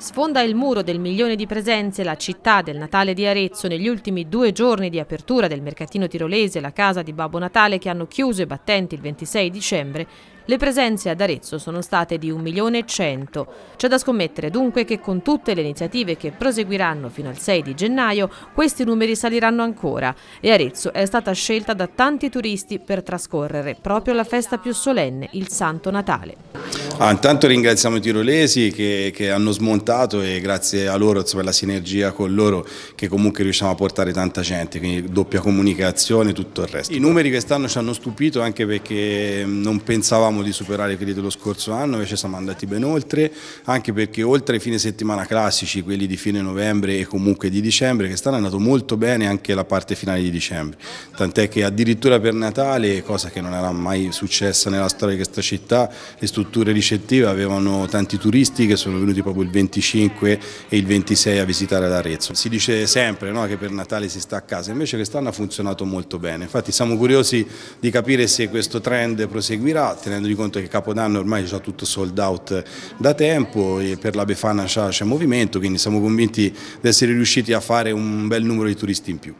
Sfonda il muro del milione di presenze la città del Natale di Arezzo negli ultimi due giorni di apertura del mercatino tirolese la casa di Babbo Natale che hanno chiuso i battenti il 26 dicembre. Le presenze ad Arezzo sono state di 1 milione e 100. C'è da scommettere dunque che con tutte le iniziative che proseguiranno fino al 6 di gennaio questi numeri saliranno ancora e Arezzo è stata scelta da tanti turisti per trascorrere proprio la festa più solenne, il Santo Natale. Ah, intanto ringraziamo i tirolesi che, che, hanno smontato e grazie a loro per la sinergia con loro che comunque riusciamo a portare tanta gente, quindi doppia comunicazione e tutto il resto. I numeri quest'anno ci hanno stupito anche perché non pensavamo di superare quelli dello scorso anno, invece siamo andati ben oltre, anche perché oltre ai fine settimana classici, quelli di fine novembre e comunque di dicembre, quest'anno è andato molto bene anche la parte finale di dicembre, tant'è che addirittura per Natale, cosa che non era mai successa nella storia di questa città, le strutture ricettive ricettiva avevano tanti turisti che sono venuti proprio il 25 e il 26 a visitare l'Arezzo. Si dice sempre no, che per Natale si sta a casa, invece quest'anno ha funzionato molto bene. Infatti siamo curiosi di capire se questo trend proseguirà, tenendo di conto che Capodanno ormai è già tutto sold out da tempo e per la Befana c'è movimento, quindi siamo convinti di essere riusciti a fare un bel numero di turisti in più.